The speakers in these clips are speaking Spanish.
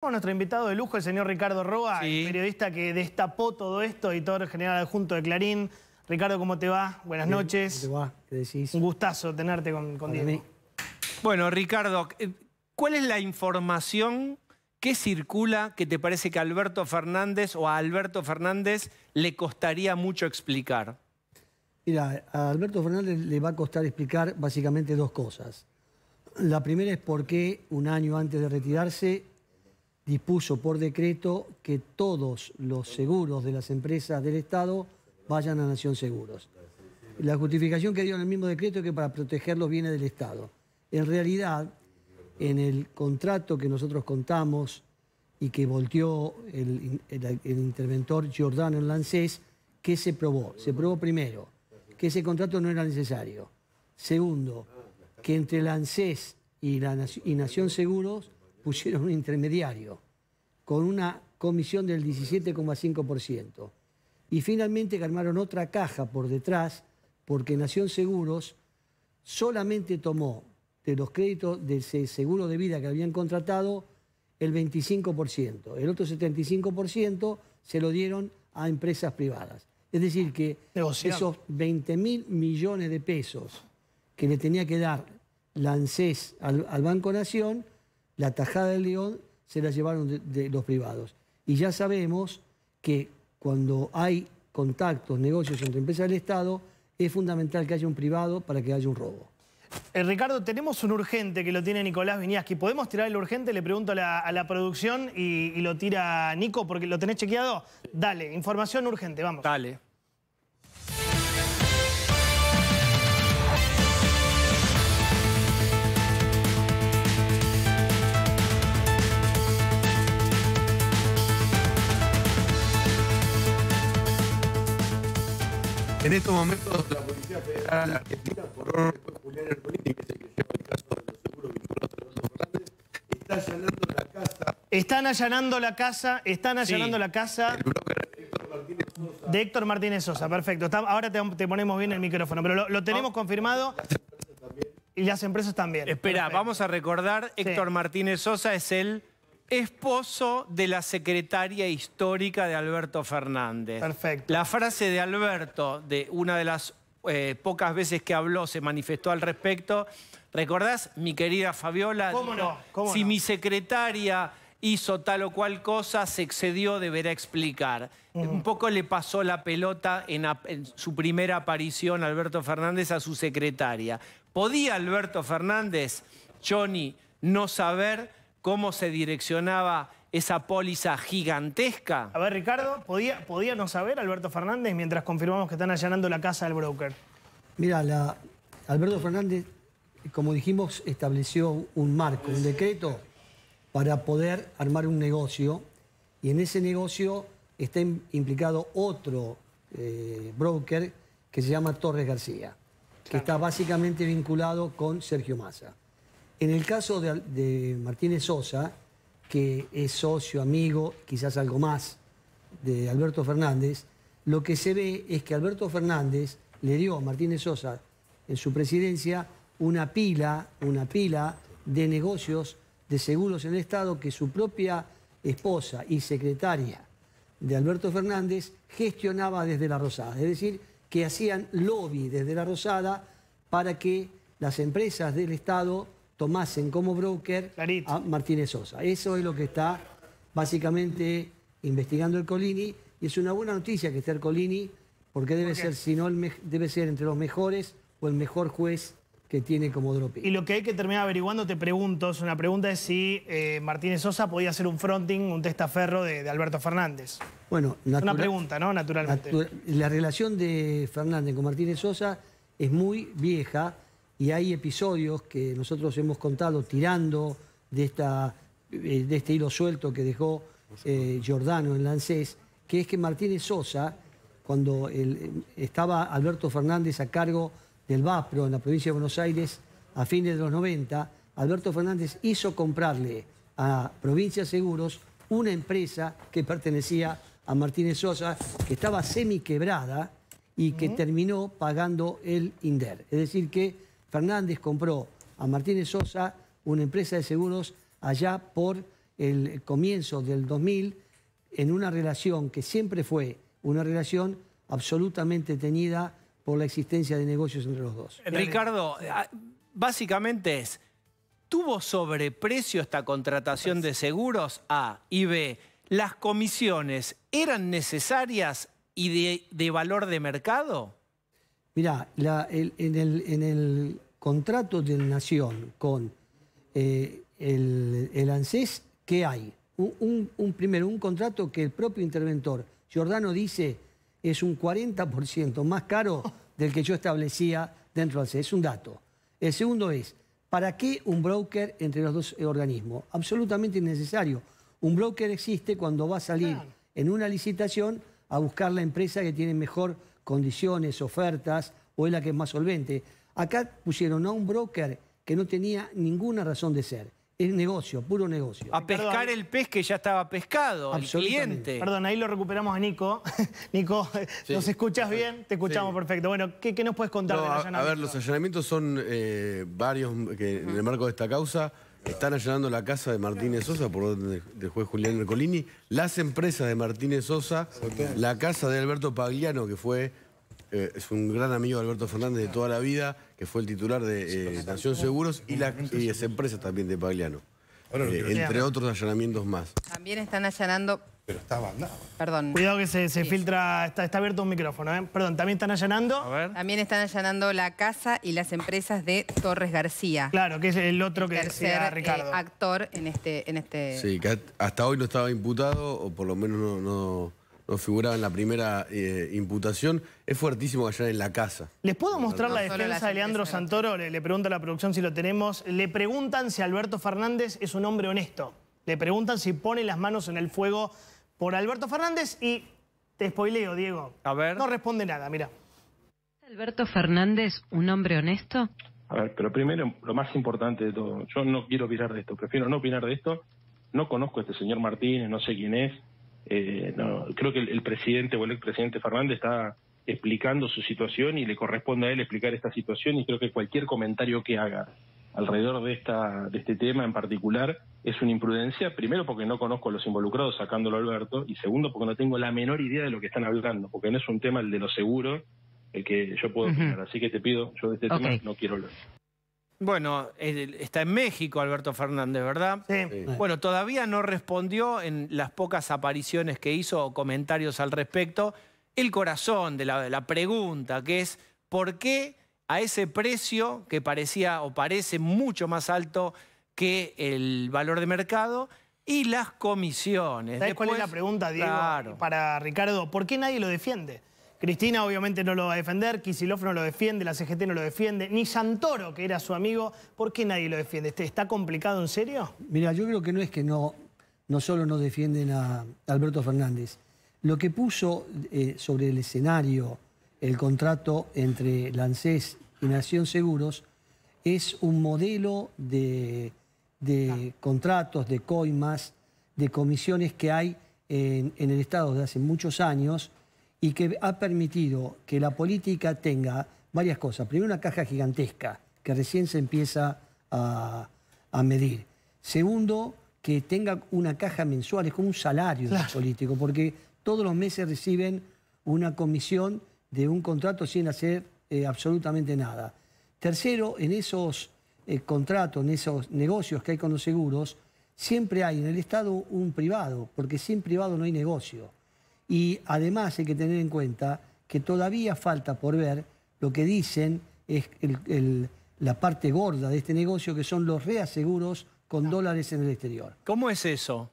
Con nuestro invitado de lujo, el señor Ricardo Roa, Sí. el periodista que destapó todo esto, editor general adjunto de Clarín. Ricardo, ¿cómo te va? Buenas Bien, noches. ¿Cómo te va? ¿Qué decís? Un gustazo tenerte con, Diego. mí. Bueno, Ricardo, eh, ¿cuál es la información que circula que te parece que a Alberto Fernández o a Alberto Fernández le costaría mucho explicar? Mira, a Alberto Fernández le va a costar explicar básicamente dos cosas. La primera es por qué un año antes de retirarse dispuso por decreto que todos los seguros de las empresas del Estado vayan a Nación Seguros. La justificación que dio en el mismo decreto es que para proteger los bienes del Estado. En realidad, en el contrato que nosotros contamos y que volteó el, el- interventor Giordano en Lancés, ¿qué se probó? Se probó primero que ese contrato no era necesario. Segundo, que entre Lancés y Nación Seguros pusieron un intermediario con una comisión del 17,5%. Y finalmente armaron otra caja por detrás porque Nación Seguros solamente tomó de los créditos de ese seguro de vida que habían contratado el 25%. El otro 75% se lo dieron a empresas privadas. Es decir, que esos 20 mil millones de pesos que le tenía que dar la ANSES al, al Banco Nación, la tajada del León se la llevaron de, de los privados. Y ya sabemos que cuando hay contactos, negocios entre empresas del Estado, es fundamental que haya un privado para que haya un robo. Eh, Ricardo, tenemos un urgente que lo tiene Nicolás Viñaski. ¿Podemos tirar el urgente? Le pregunto a la, a la producción y, y lo tira Nico porque lo tenés chequeado. Dale, información urgente, vamos. Dale. En estos momentos, la Policía Federal Argentina, por orden de Julián Ercolini, que es el que lleva el caso de los seguros vinculados a Alberto Fernández, está allanando la casa Están allanando la casa, están allanando Sí. la casa del broker Héctor Martínez Sosa. de Héctor Martínez Sosa. Perfecto. Está- ahora te, te ponemos bien el micrófono, pero lo, lo tenemos confirmado. Y las empresas también. Espera, Perfecto. vamos a recordar, Héctor Martínez Sosa es el esposo de la secretaria histórica de Alberto Fernández. Perfecto. La frase de Alberto, de una de las eh, pocas veces que habló, se manifestó al respecto. ¿Recordás, mi querida Fabiola? ¿Cómo no? ¿Cómo si no? mi secretaria hizo tal o cual cosa, se excedió, deberá explicar. Un poco le pasó la pelota en, en su primera aparición Alberto Fernández a su secretaria. ¿Podía Alberto Fernández, Johnny, no saber cómo se direccionaba esa póliza gigantesca? A ver, Ricardo, ¿podía, ¿podía no saber Alberto Fernández mientras confirmamos que están allanando la casa del broker? Mira, la- Alberto Fernández, como dijimos, estableció un marco, un decreto para poder armar un negocio y en ese negocio está im- implicado otro eh, broker que se llama Torres García, que está básicamente vinculado con Sergio Massa. En el caso de, Martínez Sosa, que es socio, amigo, quizás algo más de Alberto Fernández, lo que se ve es que Alberto Fernández le dio a Martínez Sosa en su presidencia una pila, una pila de negocios de seguros en el Estado que su propia esposa y secretaria de Alberto Fernández gestionaba desde la Rosada. Es decir, que hacían lobby desde la Rosada para que las empresas del Estado tomasen como broker Clarito. a Martínez Sosa. Eso es lo que está básicamente investigando el Colini y es una buena noticia que esté el Colini porque debe ser, si no, debe ser entre los mejores o el mejor juez que tiene como Dropi. Y lo que hay que terminar averiguando, te pregunto, es una pregunta es si eh, Martínez Sosa podía hacer un fronting, un testaferro de, de Alberto Fernández. Bueno, Una pregunta, ¿no? Naturalmente. Natura- La relación de Fernández con Martínez Sosa es muy vieja y hay episodios que nosotros hemos contado tirando de, esta, eh, de este hilo suelto que dejó eh, Giordano en Lancés, que es que Martínez Sosa, cuando el- estaba Alberto Fernández a cargo del VAPRO en la provincia de Buenos Aires a fines de los 90, Alberto Fernández hizo comprarle a Provincia Seguros una empresa que pertenecía a Martínez Sosa, que estaba semi-quebrada y que terminó pagando el INDER. Es decir, que Fernández compró a Martínez Sosa una empresa de seguros allá por el comienzo del 2000 en una relación que siempre fue una relación absolutamente teñida por la existencia de negocios entre los dos. Ricardo, ah, básicamente es, ¿tuvo sobreprecio esta contratación de seguros? A. Y B. ¿Las comisiones eran necesarias y de, de valor de mercado? Mirá, la- el- en, el, en el contrato de Nación con eh, el, el ANSES, ¿qué hay? Un, un- un- primero, un contrato que el propio interventor, Giordano, dice es un 40% más caro del que yo establecía dentro del ANSES. Es un dato. El segundo es, ¿para qué un broker entre los dos organismos? Absolutamente innecesario. Un broker existe cuando va a salir en una licitación a buscar la empresa que tiene mejor condiciones, ofertas, o es la que es más solvente. Acá pusieron a un broker que no tenía ninguna razón de ser. Es negocio, puro negocio. A pescar el pez que ya estaba pescado, el Absolutamente. cliente. Perdón, ahí lo recuperamos a Nico. Nico, ¿nos escuchas bien? Te escuchamos Sí. perfecto. Bueno, ¿qué, qué nos puedes contar No, del a, a allanamiento? ver, los allanamientos son eh, varios que en el marco de esta causa están allanando la casa de Martínez Sosa por orden de- del juez Julián Mercolini, las empresas de Martínez Sosa, la casa de Alberto Pagliano, que fue eh, es un gran amigo de Alberto Fernández de toda la vida, que fue el titular de eh, Nación Seguros, y, la, y las empresas también de Pagliano. Eh, entre otros allanamientos más. También están allanando, Pero está abandonado. perdón, Cuidado que se, se filtra, está, está abierto un micrófono, ¿eh? Perdón, también están allanando. A ver. también están allanando la casa y las empresas de Torres García. Claro, que es el otro que tercer decía eh, Ricardo. actor en este, en este Sí, que hasta hoy no estaba imputado, o por lo menos no, no- no figuraba en la primera eh, imputación. Es fuertísimo allá en la casa. ¿Les puedo mostrar No la defensa de Leandro. Santoro? Le, le pregunta a la producción si lo tenemos. Le preguntan si Alberto Fernández es un hombre honesto. Le preguntan si pone las manos en el fuego por Alberto Fernández y te spoileo, Diego. A ver. No responde nada, mira. Alberto Fernández, un hombre honesto. A ver, pero primero, lo más importante de todo, yo no quiero opinar de esto, prefiero no opinar de esto, no conozco a este señor Martínez, no sé quién es, eh, no, creo que el, el presidente o el expresidente Fernández está explicando su situación y le corresponde a él explicar esta situación y creo que cualquier comentario que haga alrededor de esta de este tema en particular es una imprudencia, primero porque no conozco a los involucrados sacándolo a Alberto y segundo porque no tengo la menor idea de lo que están hablando, porque no es un tema el de los seguros el que yo puedo Ujú. opinar, así que te pido, yo de este tema no quiero hablar. Bueno, está en México Alberto Fernández, ¿verdad? Sí. Sí. Bueno, todavía no respondió en las pocas apariciones que hizo o comentarios al respecto el corazón de la, de la pregunta, que es ¿por qué a ese precio que parecía o parece mucho más alto que el valor de mercado y las comisiones? ¿Sabes cuál es la pregunta, Diego? Claro. Para Ricardo, ¿por qué nadie lo defiende? Cristina obviamente no lo va a defender, Kicillof no lo defiende, la CGT no lo defiende, ni Santoro, que era su amigo, ¿por qué nadie lo defiende? ¿Este- ¿Está complicado en serio? Mira, yo creo que no es que no, no solo no defienden a Alberto Fernández. Lo que puso eh, sobre el escenario el contrato entre Lancés y Nación Seguros es un modelo de, de contratos, de coimas, de comisiones que hay en, en el Estado desde hace muchos años y que ha permitido que la política tenga varias cosas. Primero, una caja gigantesca que recién se empieza a, a medir. Segundo, que tenga una caja mensual, es como un salario del político, porque todos los meses reciben una comisión de un contrato sin hacer eh, absolutamente nada. Tercero, en esos eh, contratos, en esos negocios que hay con los seguros, siempre hay en el Estado un privado, porque sin privado no hay negocio. Y además hay que tener en cuenta que todavía falta por ver lo que dicen es el- el- la parte gorda de este negocio, que son los reaseguros con dólares en el exterior. ¿Cómo es eso?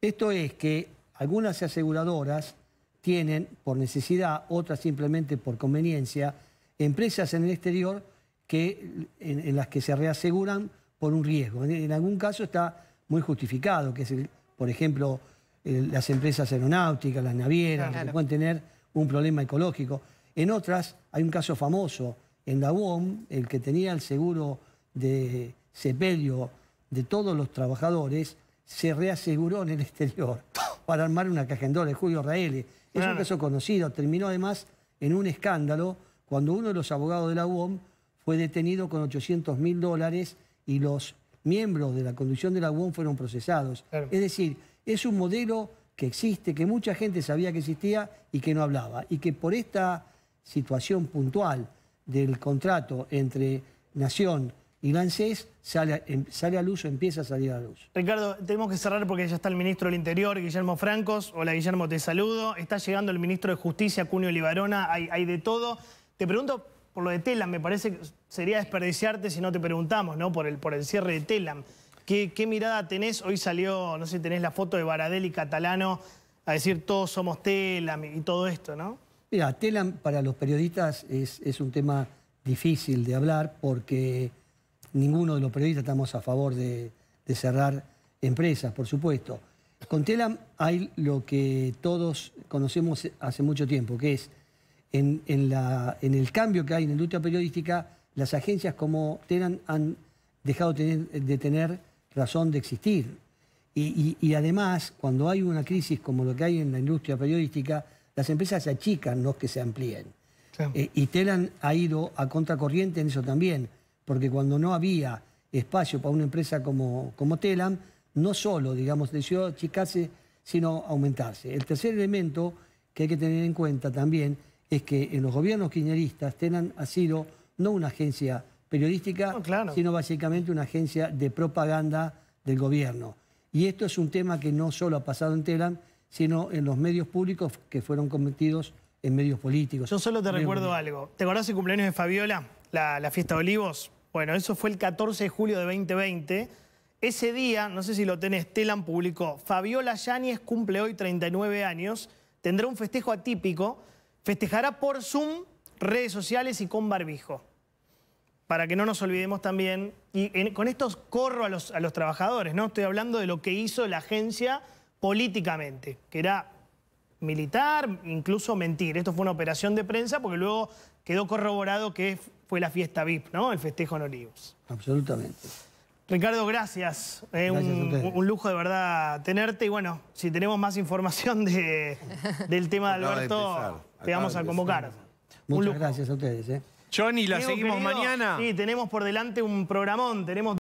Esto es que algunas aseguradoras tienen, por necesidad, otras simplemente por conveniencia, empresas en el exterior que, en, en las que se reaseguran por un riesgo. En, en algún caso está muy justificado, que es, el- por ejemplo, el- las empresas aeronáuticas, las navieras, Claro. que pueden tener un problema ecológico. En otras hay un caso famoso, en la UOM, el que tenía el seguro de sepelio de todos los trabajadores, se reaseguró en el exterior para armar una caja en dólares, Julio Raeli. Es un caso conocido, terminó además en un escándalo cuando uno de los abogados de la UOM fue detenido con 800 mil dólares y los, miembros de la conducción de la UOM fueron procesados. Claro. Es decir, es un modelo que existe, que mucha gente sabía que existía y que no hablaba. Y que por esta situación puntual del contrato entre Nación y sale, a- em- sale a luz o empieza a salir a luz. Ricardo, tenemos que cerrar porque ya está el ministro del Interior, Guillermo Francos. Hola Guillermo, te saludo. Está llegando el ministro de Justicia, Cunio Libarona. Hay, hay de todo. Te pregunto por lo de Telam. Me parece que sería desperdiciarte si no te preguntamos, ¿no? Por el, por el cierre de Telam. ¿Qué, qué mirada tenés? Hoy salió, no sé, tenés la foto de Baradel y Catalano a decir todos somos Telam y todo esto, ¿no? Mira, Telam para los periodistas es, es un tema difícil de hablar porque ninguno de los periodistas estamos a favor de, de cerrar empresas, por supuesto. Con Telam hay lo que todos conocemos hace mucho tiempo, que es en, en la- en el cambio que hay en la industria periodística, las agencias como Telam han dejado tener- de tener razón de existir. Y, y- y además, cuando hay una crisis como lo que hay en la industria periodística, las empresas se achican, no es que se amplíen. Eh, y Telam ha ido a contracorriente en eso también, porque cuando no había espacio para una empresa como, como Telam, no solo, digamos, decidió achicarse, sino aumentarse. El tercer elemento que hay que tener en cuenta también es que en los gobiernos kirchneristas Telam ha sido no una agencia periodística, No, claro. sino básicamente una agencia de propaganda del gobierno. Y esto es un tema que no solo ha pasado en Telam, sino en los medios públicos que fueron convertidos en medios políticos. Yo solo te recuerdo políticos. algo. ¿Te acordás el cumpleaños de Fabiola? La, fiesta de Olivos. Bueno, eso fue el 14 de julio de 2020. Ese día, no sé si lo tenés, Telam publicó, Fabiola Yáñez cumple hoy 39 años, tendrá un festejo atípico, festejará por Zoom, redes sociales y con barbijo. Para que no nos olvidemos también, y con esto corro a los, a los trabajadores, ¿no? Estoy hablando de lo que hizo la agencia políticamente, que era militar, incluso mentir. Esto fue una operación de prensa porque luego quedó corroborado que fue la fiesta VIP, ¿no? El festejo en Olivos. Absolutamente. Ricardo, gracias. Eh, Gracias un, lujo de verdad tenerte. Y bueno, si tenemos más información de- del tema de Alberto, te vamos a convocar. Muchas gracias a ustedes. ¿eh? Johnny, ¿la Diego, seguimos querido, mañana? Sí, tenemos por delante un programón. Tenemos